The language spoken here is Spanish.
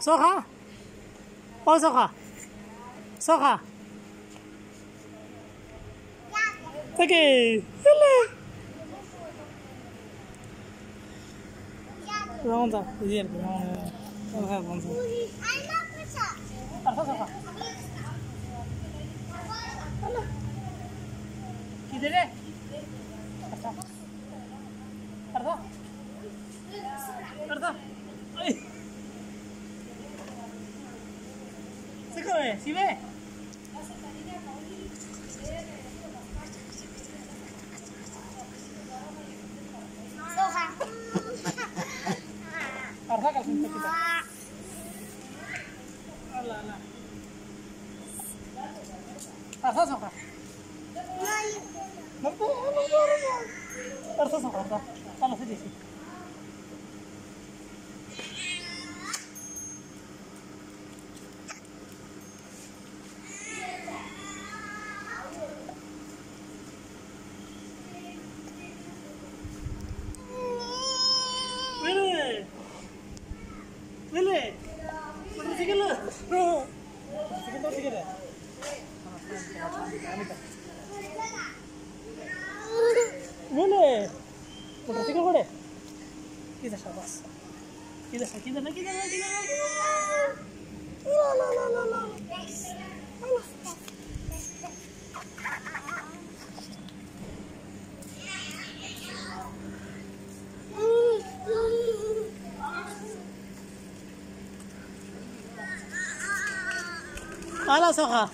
Soja. Oh, Soja. Soja. Sige. Hele. Vamos a ver. Vamos a ver. Vamos a ver. Arsa Soja. किधर है अच्छा अर्धा 거예요 집에 अर्धा का सुनते पिता अल्लाह अल्लाह अर्धा सोखा नहीं मम्मी अर्धा सोखा अर्धा चलो सीधे सीधे No, la la la la. خلاص اخاف